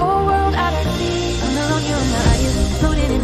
whole world out of feet. I'm not on my eyes. floating in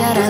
that I